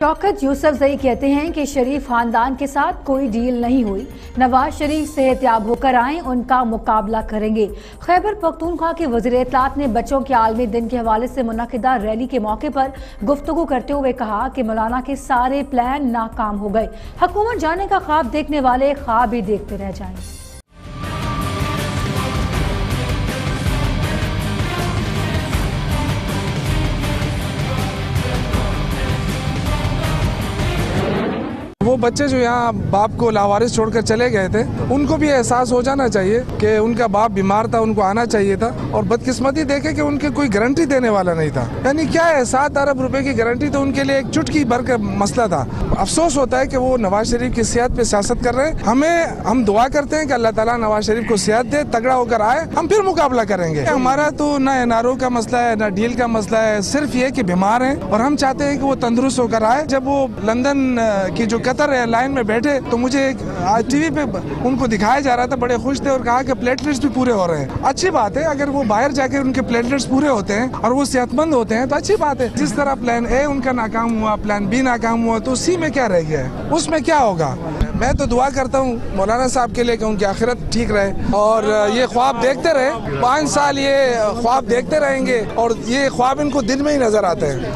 شوکت یوسف زئی کہتے ہیں کہ شریف خاندان کے ساتھ کوئی ڈیل نہیں ہوئی۔ نواز شریف صحت یاب ہو کر آئیں، ان کا مقابلہ کریں گے۔ خیبر پختونخوا کے وزیر اطلاعات نے بچوں کے عالمی دن کے حوالے سے منعقدہ ریلی کے موقع پر گفتگو کرتے ہوئے کہا کہ مولانا کے سارے پلان ناکام ہو گئے۔ حکومت جانے کا خواب دیکھنے والے خواب ہی دیکھتے رہ جائیں۔ وہ بچے جو یہاں باپ کو لاوارث چھوڑ کر چلے گئے تھے، ان کو بھی احساس ہو جانا چاہیے کہ ان کا باپ بیمار تھا، ان کو آنا چاہیے تھا اور بدقسمتی دیکھے کہ ان کے کوئی گارنٹی دینے والا نہیں تھا۔ یعنی کیا ہے، سات ارب روپے کی گارنٹی تو ان کے لیے ایک چٹکی بھر کا مسئلہ تھا۔ افسوس ہوتا ہے کہ وہ نواز شریف کی صحت پہ سیاست کر رہے ہیں۔ ہمیں، ہم دعا کرتے ہیں کہ اللہ تعالیٰ نواز شریف کو صحت دے، تگڑا ہو کر آئے، ہم پھر مقابلہ کریں گے۔ ہمارا تو نہ این آر او کا مسئلہ ہے، نہ ڈیل کا مسئلہ ہے، صرف یہ کہ بیمار ہیں اور ہم چاہتے ہیں کہ وہ تندرست ہو کر آئے۔ جب وہ لندن کی جو قطر ایئر لائن میں بیٹھے تو مجھے ٹی وی پہ ان کو دکھایا جا رہا تھا، بڑے خوش تھے اور کہا کہ پلیٹلیٹس بھی پورے ہو رہے ہیں۔ اچھی بات ہے، اگر وہ باہر جا کے ان کے پلیٹلیٹس پورے ہوتے ہیں اور وہ صحت مند ہوتے ہیں تو اچھی بات ہے۔ جس طرح پلان اے ان کا ناکام ہوا پلان بی ناکام ہوا، تو سی میں کیا رہ گیا ہے؟ اس میں کیا ہوگا؟ میں تو دعا کرتا ہوں مولانا صاحب کے لیے کہ ان کی آخرت ٹھیک رہے اور یہ خواب دیکھتے رہے۔ پانچ سال یہ خواب دیکھتے رہیں گے اور یہ خواب ان کو دن میں ہی نظر آتے ہیں۔